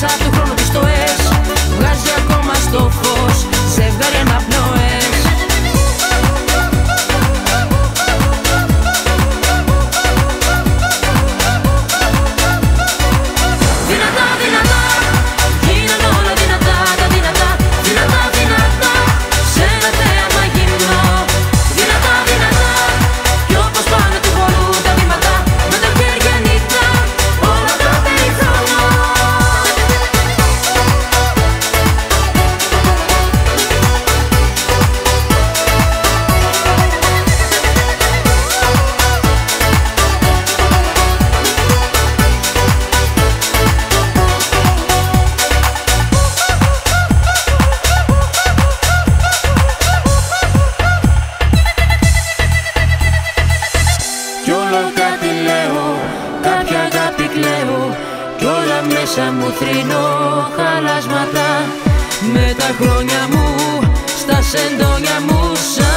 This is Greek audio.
Shot to from the μέσα μου θρυνώ χαλάσματα. Με τα χρόνια μου, στα σεντόνια μου σαν